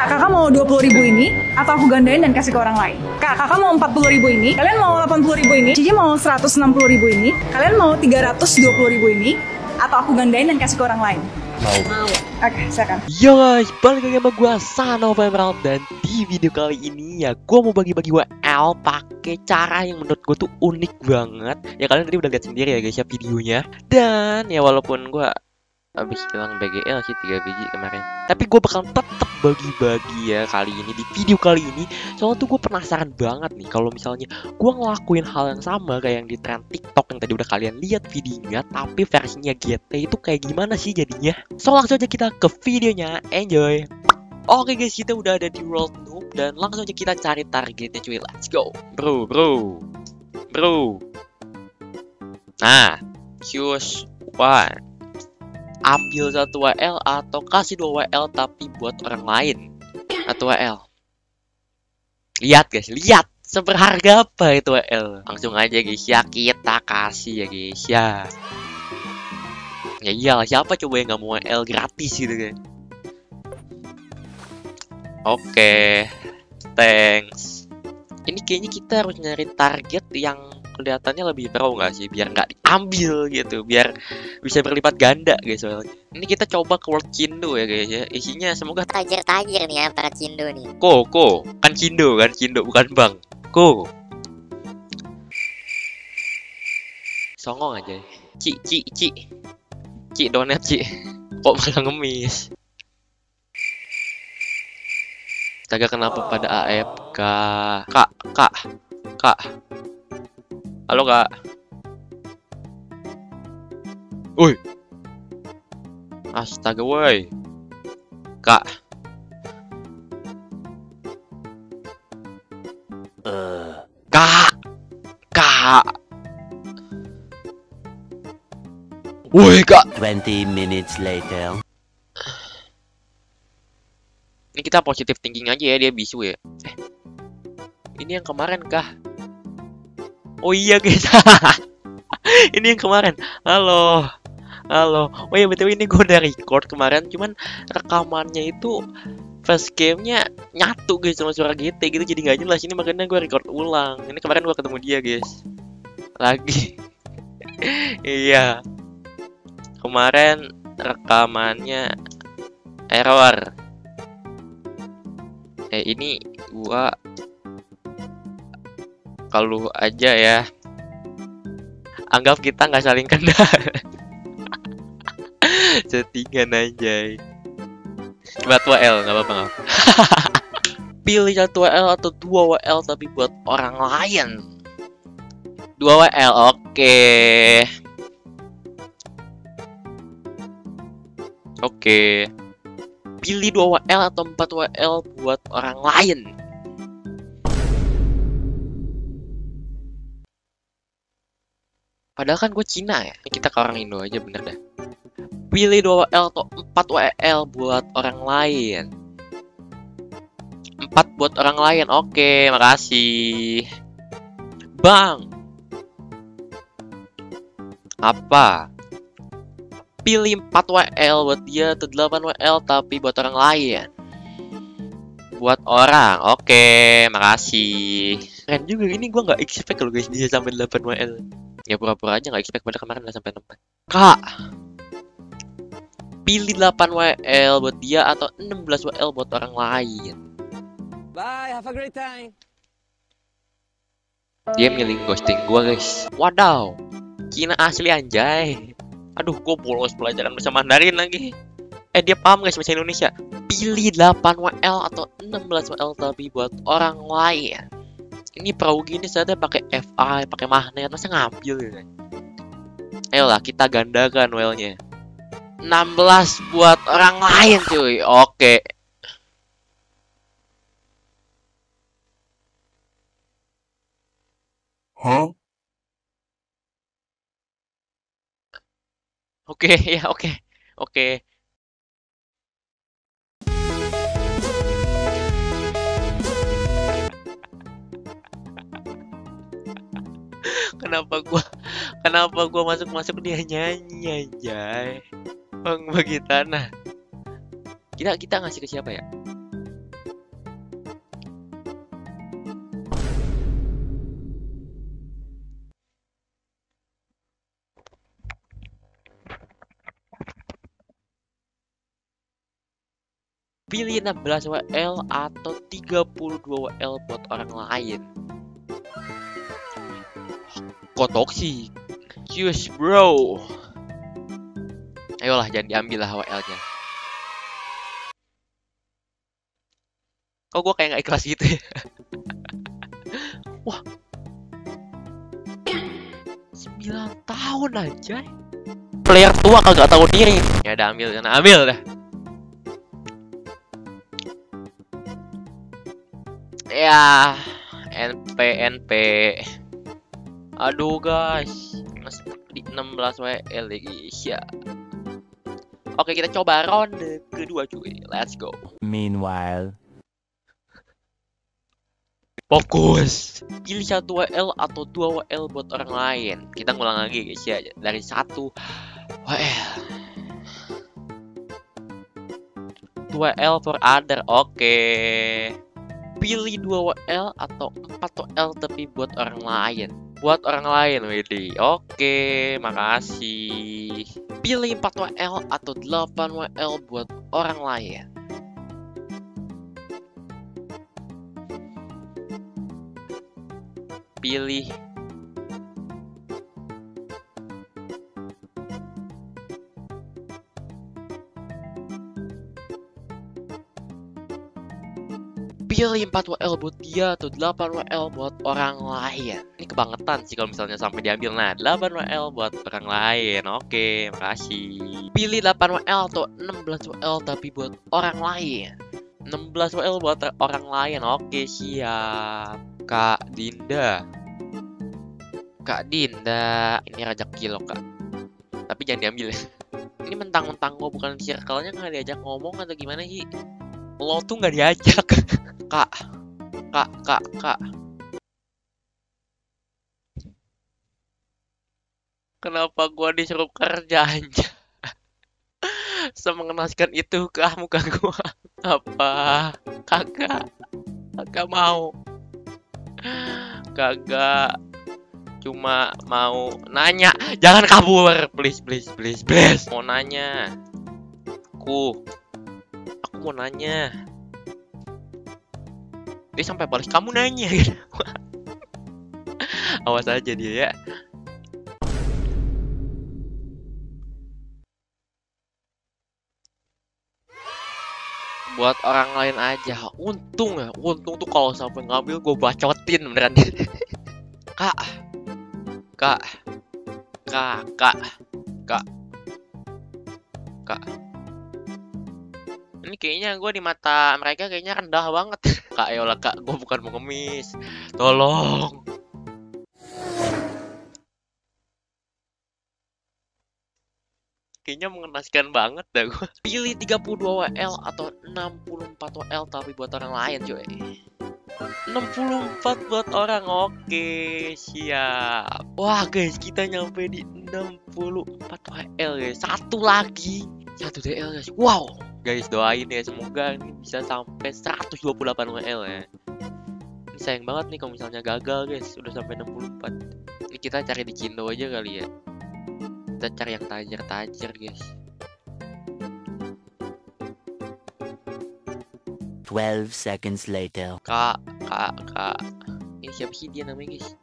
Kak, kakak mau 20 ribu ini atau aku gandain dan kasih ke orang lain? Kak, kakak mau 40 ribu ini, kalian mau 80 ribu ini, Cici mau 160 ribu ini, kalian mau 320 ribu ini, atau aku gandain dan kasih ke orang lain? Mau. Oke, silakan. Yo guys, balik lagi sama gue Sano Emerald dan di video kali ini ya gue mau bagi-bagi WL pakai cara yang menurut gue tuh unik banget. Ya kalian tadi udah lihat sendiri ya guys ya videonya. Dan ya walaupun gue habis hilang BGL sih 3 biji kemarin tapi gue bakal tetep bagi-bagi ya kali ini di video kali ini soalnya tuh gue penasaran banget nih kalau misalnya gue ngelakuin hal yang sama kayak yang di trend TikTok yang tadi udah kalian lihat videonya tapi versinya GT itu kayak gimana sih jadinya so langsung aja kita ke videonya enjoy Oke guys, kita udah ada di World Noob dan langsung aja kita cari targetnya cuy. Let's go. Bro, bro. Bro. Nah, choose one ambil satu WL atau kasih dua WL tapi buat orang lain. Atau WL lihat guys lihat seberharga apa itu WL langsung aja guys ya kita kasih ya guys ya. Ya iyalah siapa coba yang nggak mau WL gratis gitu kan oke okay. thanks. Ini kayaknya kita harus nyari target yang kelihatannya lebih pro nggak sih? Biar nggak diambil gitu biar bisa berlipat ganda guys soalnya. Ini kita coba ke World Cindo ya guys ya. Isinya semoga tajir-tajir nih ya para Cindo nih. Ko ko. Kan Cindo kan Cindo bukan bang. Ko. Songong aja. Ci ci ci. Ci donet ci. Kok malah ngemis? Astaga kenapa pada AFK Kak, kak, kak Halo kak. Woi. Astaga woi. Kak. Uh. Kak. Kak. Woi kak. 20 minutes later. Ini kita positif thinking aja ya dia bisu ya. Eh. Ini yang kemarin kah? Oh iya guys. ini yang kemarin. Halo. Halo. Oh iya betul ini gue udah record kemarin cuman rekamannya itu first gamenya nyatu guys sama suara GT gitu jadi nggak jelas ini makanya gue record ulang ini kemarin gue ketemu dia guys lagi iya kemarin rekamannya error eh ini gua kalau aja ya. Anggap kita nggak saling kenal. Settingan aja buat WL nggak apa-apa nggak pilih satu WL atau dua WL tapi buat orang lain. Dua WL oke. Okay. oke. Okay. pilih dua WL atau empat WL buat orang lain Padahal kan gue Cina ya. Kita ke orang Indo aja bener dah. Pilih 2 WL atau 4 WL buat orang lain. 4 buat orang lain. Oke, makasih. Bang. Apa? Pilih 4 WL buat dia atau 8 WL tapi buat orang lain. Buat orang. Oke, makasih. Keren juga ini gue nggak expect kalau guys bisa sampai 8 WL ya pura-pura aja nggak expect pada kemarin udah sampai tempat kak. Pilih 8 WL buat dia atau 16 WL buat orang lain? Bye have a great time. Dia milih ghosting gua guys. Wadaw. Cina asli anjay. Aduh gua bolos pelajaran bahasa Mandarin lagi. Eh dia paham guys bahasa Indonesia. Pilih 8 WL atau 16 WL tapi buat orang lain ini perahu gini saya pakai FI pakai magnet masa ngambil ya kan ayolah kita gandakan wellnya 16 buat orang lain cuy oke Huh? Oke, ya oke. Oke. kenapa gua kenapa gua masuk masuk dia? Nyanyi aja bang bagi tanah. Kita kita ngasih ke siapa ya? Pilih 16 WL atau 32 WL buat orang lain. Kok toksik? Cheers bro. Ayolah jangan diambil lah WL-nya. Kok gue kayak gak ikhlas gitu ya? Wah. 9 tahun aja. Player tua kagak tahu diri. Ya udah ambil, jangan ambil dah. Ya, NP NP. Aduh guys, masih di 16 WL guys ya. Oke kita coba ronde kedua cuy, let's go. Meanwhile. Fokus. Pilih satu WL atau dua WL buat orang lain. Kita ngulang lagi guys ya. Dari satu WL. 2 WL for other. Oke. Pilih 2 WL atau 4 WL tapi buat orang lain. Buat orang lain, Widih. Oke, makasih. Pilih 4 WL atau 8 WL buat orang lain. pilih pilih 4 WL buat dia atau 8 WL buat orang lain. Ini kebangetan sih kalau misalnya sampai diambil. Nah 8 WL buat orang lain. Oke makasih. Pilih 8 WL atau 16 WL tapi buat orang lain. 16 WL buat orang lain. Oke siap. Kak Dinda. Kak Dinda. Ini rajak kilo kak. Tapi jangan diambil. Ini mentang-mentang gue bukan circle-nya nggak diajak ngomong atau gimana sih Lo tuh nggak diajak. Kak. Kak Kak Kak. Kenapa gua disuruh kerja aja Semengenaskan itu ke muka gua. Apa? Kakak Kakak mau. Kagak. Cuma mau nanya. Jangan kabur. Please please please please. Mau nanya. Aku mau nanya. Dia sampai balas kamu nanya gitu. Awas aja dia ya. Buat orang lain aja untung ya. Untung tuh kalau sampai ngambil gue bacotin beneran. Kak. Kak. Kak. Kak. Kak. Kak ini kayaknya gue di mata mereka kayaknya rendah banget. Kak ayolah kak gue bukan mau ngemis. Tolong. Kayaknya mengenaskan banget dah gue pilih 32 WL atau 64 WL tapi buat orang lain cuy. 64 buat orang oke siap. Wah guys kita nyampe di 64 WL guys. Satu lagi. Satu DL guys. Wow guys doain ya semoga ini bisa sampai 128 WL ya. Ini sayang banget nih kalau misalnya gagal guys. Udah sampai 64 ini kita cari di Cindo aja kali ya. Kita cari yang tajir-tajir guys. 12 seconds later. kak kak kak. Ini siapa sih dia namanya guys?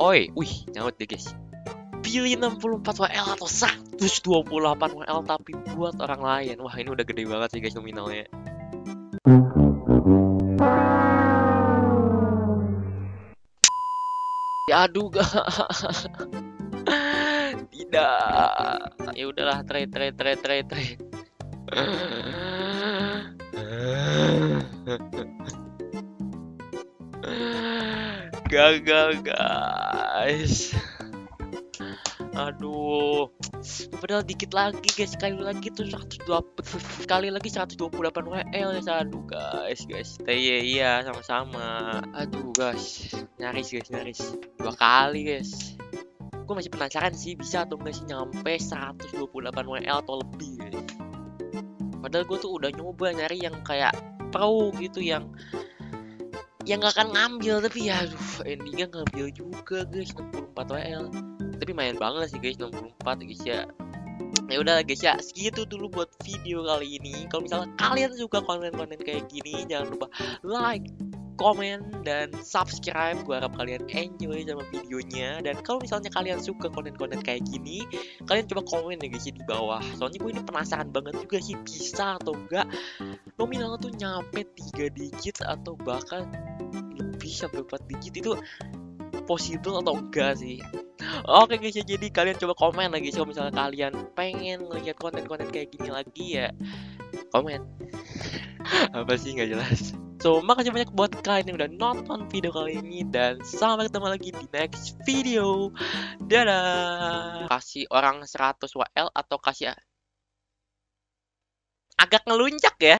Oi wih nyaut deh guys pilih 64 WL atau 128 WL tapi buat orang lain. Wah ini udah gede banget sih guys nominalnya. Ya aduh gak tidak. Ya udahlah trade trade trade trade trade gagal guys aduh. Padahal dikit lagi guys. Sekali lagi tuh 120 sekali lagi 128 WL ya aduh guys guys. Iya iya sama-sama. Aduh guys. Nyaris guys nyaris. Dua kali guys. Gue masih penasaran sih bisa atau enggak sih nyampe 128 WL atau lebih guys. Padahal gue tuh udah nyoba nyari yang kayak pro gitu yang yang gak akan ngambil. Tapi ya aduh endingnya ngambil juga guys. 64 WL main banget sih guys 64 guys ya. Ya udah guys ya segitu dulu buat video kali ini. Kalau misalnya kalian suka konten-konten kayak gini jangan lupa like komen dan subscribe. Gue harap kalian enjoy sama videonya. Dan kalau misalnya kalian suka konten-konten kayak gini kalian coba komen ya guys di bawah. Soalnya gue ini penasaran banget juga sih bisa atau enggak nominalnya tuh nyampe 3 digit atau bahkan lebih sampai 4 digit. Itu possible atau enggak sih Oke guys ya jadi kalian coba komen lagi kalau misalnya kalian pengen lihat konten-konten kayak gini lagi ya komen apa sih nggak jelas So, makasih banyak buat kalian yang udah nonton video kali ini dan sampai ketemu lagi di next video. Dadah. Kasih orang 100 WL atau kasih agak ngeluncak ya.